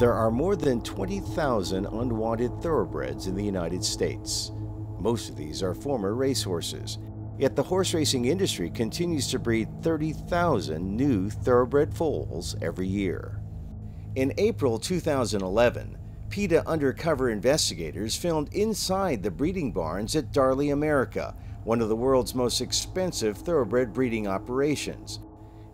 There are more than 20,000 unwanted thoroughbreds in the United States. Most of these are former racehorses. Yet the horse racing industry continues to breed 30,000 new thoroughbred foals every year. In April 2011, PETA undercover investigators filmed inside the breeding barns at Darley America, one of the world's most expensive thoroughbred breeding operations.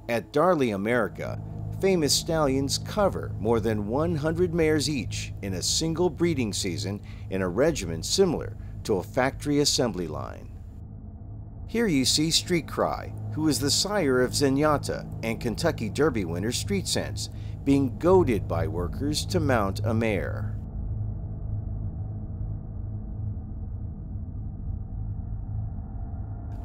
At Darley America, famous stallions cover more than 100 mares each in a single breeding season in a regimen similar to a factory assembly line. Here you see Street Cry, who is the sire of Zenyatta and Kentucky Derby winner Street Sense, being goaded by workers to mount a mare.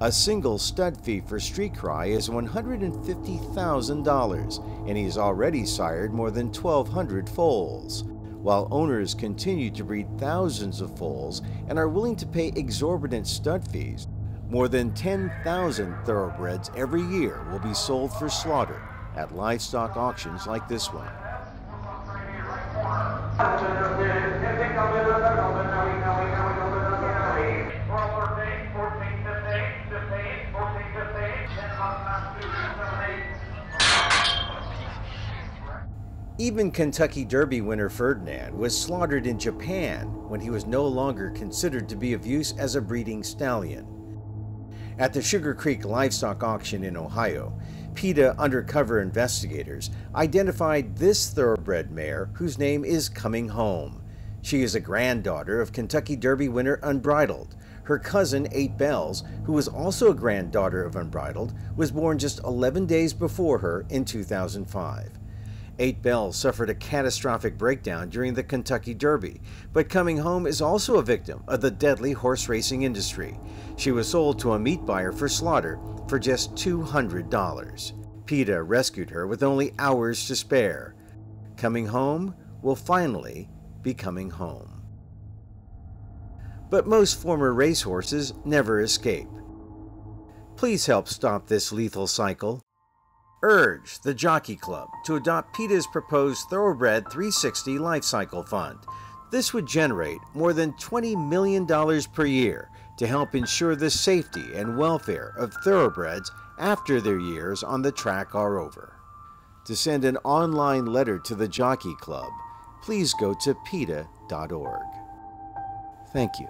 A single stud fee for Street Cry is $150,000, and he has already sired more than 1,200 foals, while owners continue to breed thousands of foals and are willing to pay exorbitant stud fees. More than 10,000 thoroughbreds every year will be sold for slaughter at livestock auctions like this one. Even Kentucky Derby winner Ferdinand was slaughtered in Japan when he was no longer considered to be of use as a breeding stallion. At the Sugar Creek Livestock Auction in Ohio, PETA undercover investigators identified this thoroughbred mare whose name is Coming Home. She is a granddaughter of Kentucky Derby winner Unbridled. Her cousin, Eight Belles, who was also a granddaughter of Unbridled, was born just 11 days before her in 2005. Eight Belles suffered a catastrophic breakdown during the Kentucky Derby, but coming home is also a victim of the deadly horse racing industry. She was sold to a meat buyer for slaughter for just $200. PETA rescued her with only hours to spare. Coming home will finally be coming home. But most former racehorses never escape. Please help stop this lethal cycle urge the Jockey Club to adopt PETA's proposed Thoroughbred 360 Life Cycle Fund. This would generate more than $20 million per year to help ensure the safety and welfare of thoroughbreds after their years on the track are over. To send an online letter to the Jockey Club, please go to PETA.org. Thank you.